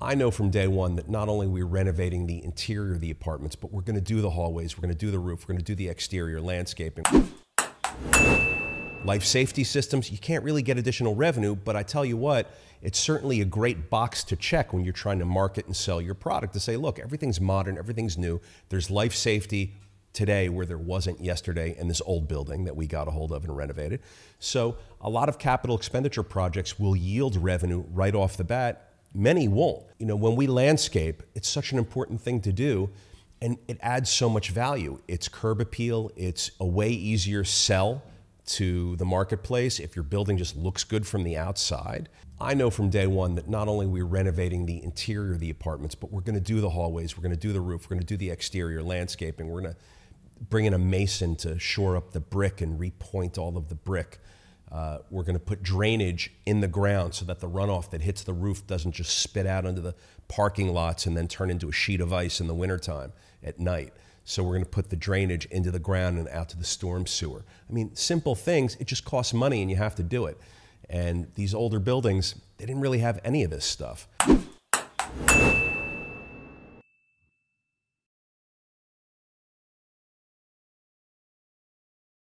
I know from day one that not only we're we renovating the interior of the apartments, but we're going to do the hallways, we're going to do the roof, we're going to do the exterior landscaping. Life safety systems, you can't really get additional revenue, but I tell you what, it's certainly a great box to check when you're trying to market and sell your product to say, look, everything's modern, everything's new. There's life safety today where there wasn't yesterday in this old building that we got a hold of and renovated. So, a lot of capital expenditure projects will yield revenue right off the bat Many won't. You know, when we landscape, it's such an important thing to do and it adds so much value. It's curb appeal, it's a way easier sell to the marketplace if your building just looks good from the outside. I know from day one that not only we're we renovating the interior of the apartments, but we're going to do the hallways, we're going to do the roof, we're going to do the exterior landscaping, we're going to bring in a mason to shore up the brick and repoint all of the brick. Uh, we're going to put drainage in the ground so that the runoff that hits the roof doesn't just spit out into the parking lots and then turn into a sheet of ice in the wintertime at night. So we're going to put the drainage into the ground and out to the storm sewer. I mean, simple things, it just costs money and you have to do it. And these older buildings, they didn't really have any of this stuff.